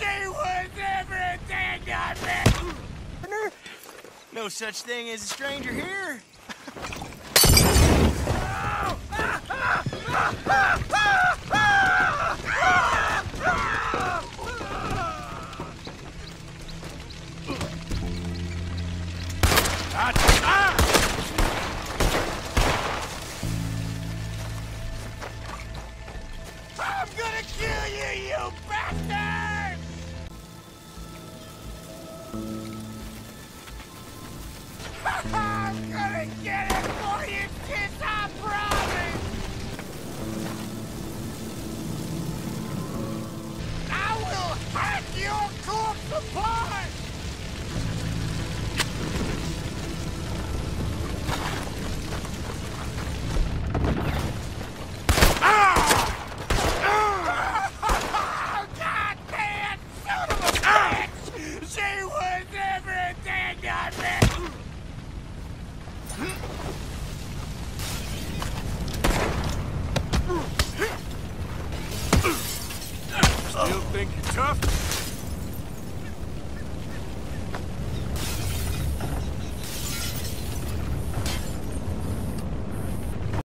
She was everything I! No such thing as a stranger here. I'm gonna kill you, Thank you. Still think you're tough?